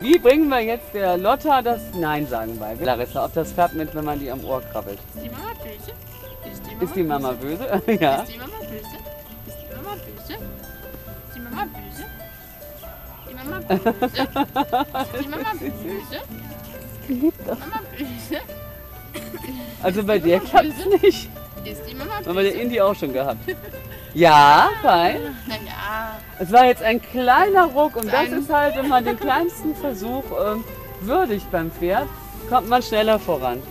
Wie bringen wir jetzt der Lotta das Nein sagen bei? Larissa, ob das Pferd mit, wenn man die am Ohr krabbelt. Ist die Mama böse? Ist die Mama, Ist die Mama böse? böse? ja. Ist die Mama böse? Ist die Mama böse? Ist die Mama böse? Die Mama böse? Ist die Mama böse? Mama böse? Also bei dir klappt es nicht. Ist die Mama Haben wir der böse? Indie auch schon gehabt. Ja, fein. Naja, Es war jetzt ein kleiner Ruck und das ist halt, wenn man den kleinsten Versuch ähm, würdigt beim Pferd, kommt man schneller voran.